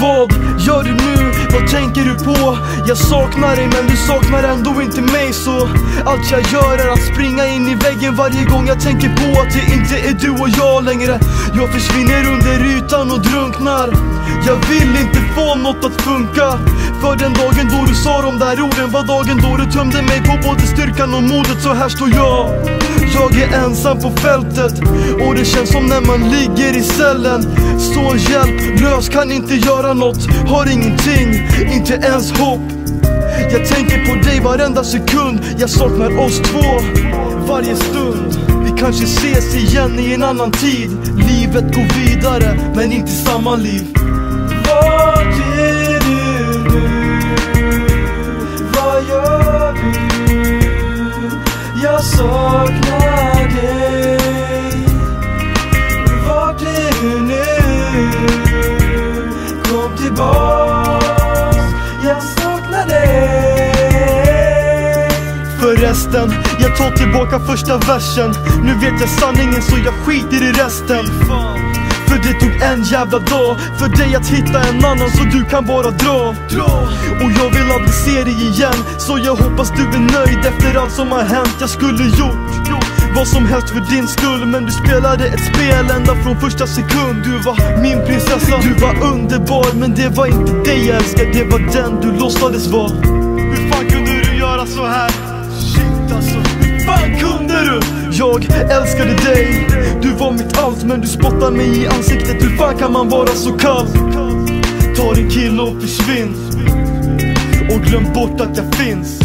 Vad gör du nu? Vad tänker du på? Jag saknar dig men du saknar ändå inte mig. Så Allt jag gör är att springa in i väggen varje gång jag tänker på att det inte är du och jag längre. Jag försvinner under ytan och drunknar. Jag vill inte få något att funka. För den dagen då du sa de där orden var dagen då du tömde mig på både styrkan och modet. Så här står jag jag är ensam på fältet. Och det känns som när man ligger i cellen. Står hjälplös, kan inte göra något, har ingenting, inte ens hopp. Jag tänker på dig varenda sekund, jag saknar oss två. Varje stund Vi kanske ses igen i en annan tid. Livet går vidare, men inte samma liv. Vart Jag saknar dig. Vart är du nu? Kom tillbaks. Jag saknar dig. Förresten, jag tar tillbaka första versen. Nu vet jag sanningen så jag skiter i resten För det tog en jävla dag för dig att hitta en annan så du kan bara dra. Och jag vill aldrig se dig igen Så jag hoppas du är nöjd efter allt som har hänt. Jag skulle gjort vad som helst för din skull Men du spelade ett spel ända från första sekund. Du var min prinsessa. Du var underbar men det var inte dig jag älskade. Det var den du låtsades vara älskade dig. Du var mitt allt men du spottar mig i ansiktet. Hur fan kan man vara så kall? Ta din kille och försvinn. Och glöm bort att jag finns.